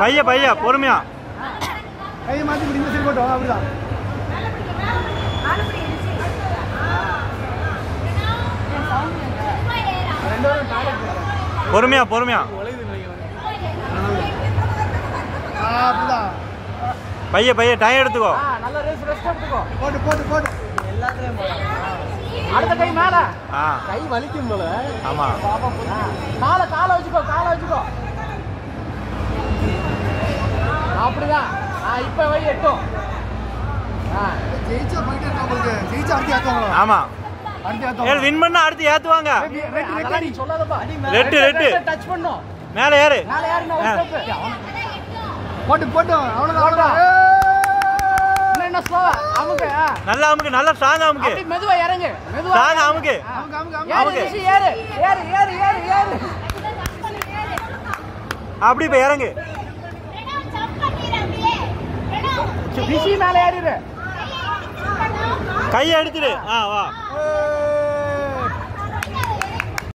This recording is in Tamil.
பைய பைய பொறுமையா. கையை மாற்றி இப்படி இந்த சைடு போட்டு வா, அப்படிதான். பொறுமையா பொறுமையா. பைய பைய டைம் எடுத்துக்கோ. ஆ நல்ல ரெஸ்ட் ரெஸ்ட் எடுத்துக்கோ. போட்டு போட்டு போட்டு. அடுத்த கை மேல. கை வலிக்கும் போல. ஆமா. காலை காலை வச்சுக்கோ காலை வச்சுக்கோ. அப்படிதான். இப்போ வை எட்டும். ஜெயிச்சா போயிட்டே இருக்கா உங்களுக்கு? ஜெயிச்சா அடுத்து ஏற்றுவாங்களா ஆமா. வின் பண்ணா அடுத்து ஏத்துவாங்க. Red, red. டச் பண்ணும். மேல ஏறு. மேல ஸ்டெப் போட்டு போட்டு. அவ்வளோதான் நல்லா அமுக்கு நல்லா ஸ்ட்ராங் அமுக்கு அப்படி மெதுவா இறங்கு மெதுவா ஸ்ட்ராங். அமுக்கு. அமுக்கு. ஏறு ஏறு ஏறு ஏறு ஏறு அப்படி இப்ப இறங்கு ரிஷி மேல ஏறிடு கையை எடுத்துடு ஆ வா.